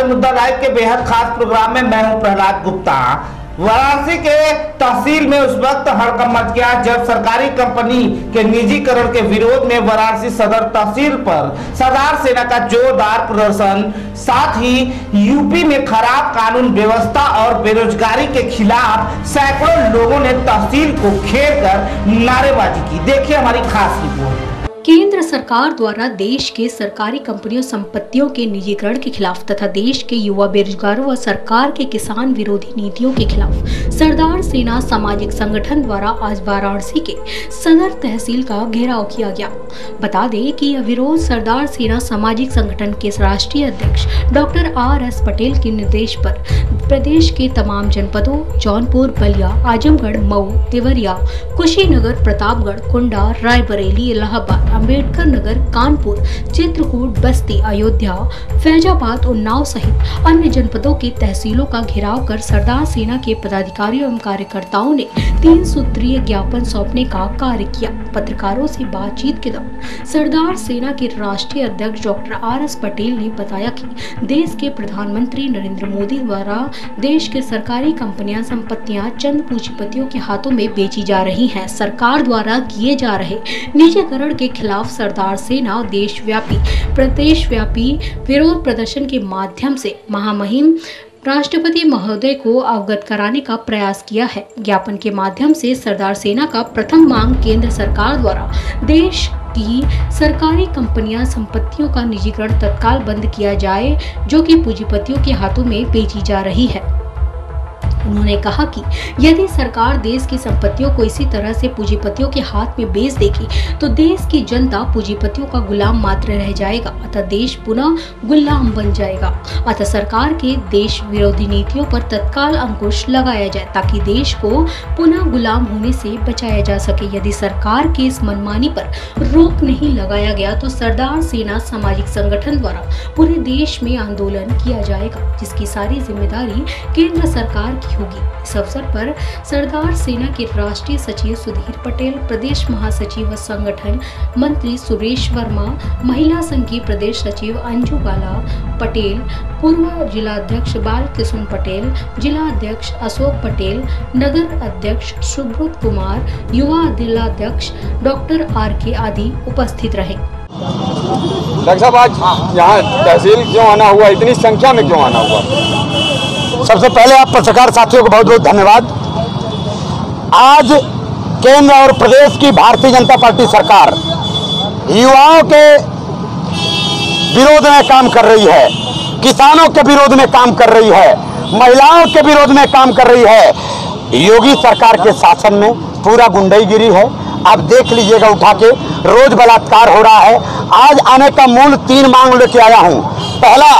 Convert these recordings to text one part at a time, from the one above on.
हमारे मुद्दा लाइव के बेहद खास प्रोग्राम में मैं हूँ प्रहलाद गुप्ता। वाराणसी के तहसील में उस वक्त हड़कंप मच गया जब सरकारी कंपनी के निजीकरण के विरोध में वाराणसी सदर तहसील पर सरदार सेना का जोरदार प्रदर्शन, साथ ही यूपी में खराब कानून व्यवस्था और बेरोजगारी के खिलाफ सैकड़ों लोगों ने तहसील को घेर कर नारेबाजी की। देखिए हमारी खास रिपोर्ट। केंद्र सरकार द्वारा देश के सरकारी कंपनियों, संपत्तियों के निजीकरण के खिलाफ तथा देश के युवा बेरोजगारों व सरकार के किसान विरोधी नीतियों के खिलाफ सरदार सेना सामाजिक संगठन द्वारा आज वाराणसी के सदर तहसील का घेराव किया गया। बता दें कि यह विरोध सरदार सेना सामाजिक संगठन के राष्ट्रीय अध्यक्ष डॉक्टर आर एस पटेल के निर्देश पर प्रदेश के तमाम जनपदों, जौनपुर, बलिया, आजमगढ़, मऊ, देवरिया, कुशीनगर, प्रतापगढ़, कुंडा, रायबरेली, इलाहाबाद, अंबेडकर नगर, कानपुर, चित्रकूट, बस्ती, अयोध्या, फैजाबाद उन्नाव सहित अन्य जनपदों के तहसीलों का घेराव कर सरदार सेना के पदाधिकारियों एवं कार्यकर्ताओं ने तीन सूत्रीय ज्ञापन सौंपने का कार्य किया। पत्रकारों से बातचीत के दौरान सरदार सेना के राष्ट्रीय अध्यक्ष डॉक्टर आर एस पटेल ने बताया कि देश के प्रधानमंत्री नरेंद्र मोदी द्वारा देश के सरकारी कंपनियाँ संपत्तियाँ चंद पूंजीपतियों के हाथों में बेची जा रही हैं। सरकार द्वारा किए जा रहे निजीकरण के खिलाफ सरदार सेना देशव्यापी प्रदेश व्यापी विरोध प्रदर्शन के माध्यम से महामहिम राष्ट्रपति महोदय को अवगत कराने का प्रयास किया है। ज्ञापन के माध्यम से सरदार सेना का प्रथम मांग केंद्र सरकार द्वारा देश की सरकारी कंपनियाँ संपत्तियों का निजीकरण तत्काल बंद किया जाए, जो कि पूंजीपतियों के हाथों में बेची जा रही है। उन्होंने कहा कि यदि सरकार देश की संपत्तियों को इसी तरह से पूंजीपतियों के हाथ में बेच देगी तो देश की जनता पूंजीपतियों का गुलाम मात्र रह जाएगा, अतः देश पुनः गुलाम बन जाएगा। अतः सरकार के देश विरोधी नीतियों पर तत्काल अंकुश लगाया जाए, ताकि देश को पुनः गुलाम होने से बचाया जा सके। यदि सरकार के इस मनमानी पर रोक नहीं लगाया गया तो सरदार सेना सामाजिक संगठन द्वारा पूरे देश में आंदोलन किया जाएगा, जिसकी सारी ज़िम्मेदारी केंद्र सरकार की होगी। इस अवसर पर सरदार सेना के राष्ट्रीय सचिव सुधीर पटेल, प्रदेश महासचिव व संगठन मंत्री सुरेश वर्मा, महिला संघ की प्रदेश सचिव अंजू बाला पटेल, पूर्व जिलाध्यक्ष बाल किशन पटेल, जिला अध्यक्ष अशोक पटेल, नगर अध्यक्ष सुब्रत कुमार, युवा जिलाध्यक्ष डॉक्टर आर के आदि उपस्थित रहे। डॉक्टर साहब, आज यहाँ तहसील क्यों आना हुआ? इतनी संख्या में क्यों आना हुआ? सबसे पहले आप पत्रकार साथियों को बहुत बहुत धन्यवाद। आज केंद्र और प्रदेश की भारतीय जनता पार्टी सरकार युवाओं के विरोध में काम कर रही है, किसानों के विरोध में काम कर रही है, महिलाओं के विरोध में काम कर रही है। योगी सरकार के शासन में पूरा गुंडईगिरी है। आप देख लीजिएगा उठा के, रोज बलात्कार हो रहा है। आज आने का मूल तीन मांग लेके आया हूँ। पहला,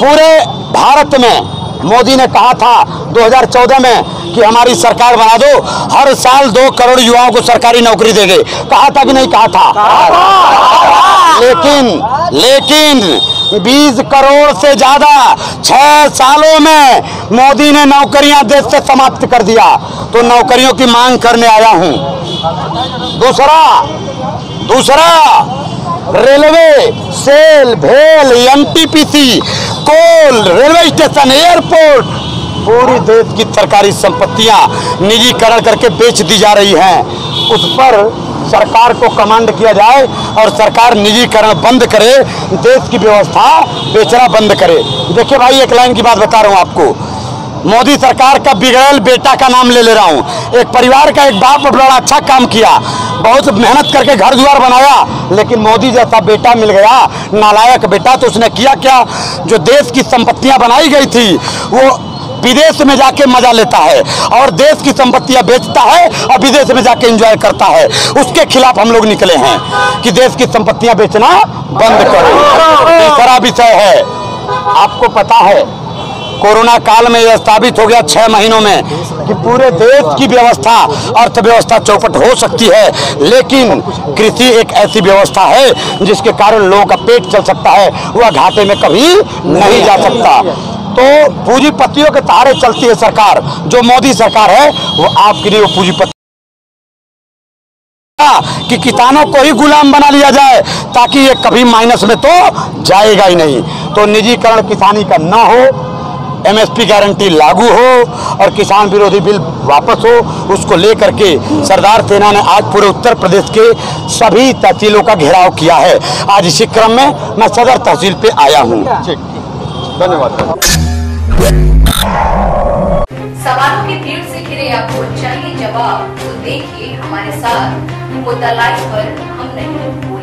पूरे भारत में मोदी ने कहा था 2014 में कि हमारी सरकार बना दो, हर साल दो करोड़ युवाओं को सरकारी नौकरी देंगे। कहा था कि नहीं कहा था? लेकिन लेकिन 20 करोड़ से ज़्यादा छह सालों में मोदी ने नौकरियाँ देश से समाप्त कर दिया। तो नौकरियों की मांग करने आया हूँ। दूसरा दूसरा, रेलवे, सेल, भेल NTPC coal, railway station, airport, पूरी देश की सरकारी संपत्तियाँ निजीकरण करके बेच दी जा रही हैं। उस पर सरकार को कमांड किया जाए और सरकार निजीकरण बंद करे, देश की व्यवस्था बेचना बंद करे। देखिए भाई, एक लाइन की बात बता रहा हूँ आपको। मोदी सरकार का बिगड़ेल बेटा का नाम ले ले रहा हूँ। एक परिवार का एक बाप बड़ा अच्छा काम किया, बहुत मेहनत करके घर द्वार बनाया, लेकिन मोदी जैसा बेटा मिल गया, नालायक बेटा तो उसने किया क्या? जो देश की संपत्तियाँ बनाई गई थी, वो विदेश में जाके मज़ा लेता है और देश की संपत्तियाँ बेचता है और विदेश में जाके एंजॉय करता है। उसके खिलाफ हम लोग निकले हैं कि देश की संपत्तियाँ बेचना बंद करो। तीसरा विषय है, आपको पता है कोरोना काल में यह स्थापित हो गया छह महीनों में कि पूरे देश की व्यवस्था, अर्थव्यवस्था चौपट हो सकती है। लेकिन कृषि एक ऐसी व्यवस्था है जिसके कारण लोगों का पेट चल सकता है, वह घाटे में कभी नहीं जा सकता। तो पूंजीपतियों के सहारे चलती है सरकार। जो मोदी सरकार है, वो आपके लिए पूंजीपति कि किसानों को ही गुलाम बना लिया जाए, ताकि ये कभी माइनस में तो जाएगा ही नहीं। तो निजीकरण किसानी का न हो एमएसपी गारंटी लागू हो और किसान विरोधी बिल वापस हो, उसको लेकर के सरदार सेना ने आज पूरे उत्तर प्रदेश के सभी तहसीलों का घेराव किया है। आज इसी क्रम में मैं सदर तहसील पे आया हूँ। धन्यवाद। सवालों की भीड़ से घिरे आपको चाहिए जवाब तो देखिए हमारे साथ। पर हम नहीं।